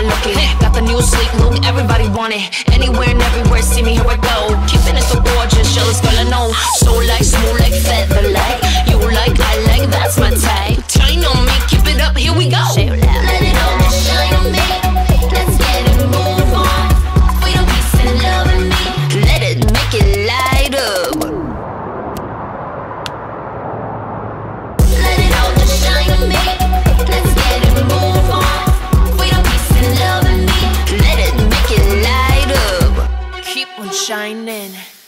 hot looking Got the new sleek look, everybody want it. Anywhere and everywhere, see me, here I go. Keeping it so gorgeous, jealous girl, I know. So like, smooth like, feather like. You like, I like, that's my type. Shine on me, keep it up, here we go. Let it all just shine on me. Let's get it, move on. Love me. Let it, make it light up. Let it all just shine on me. shining.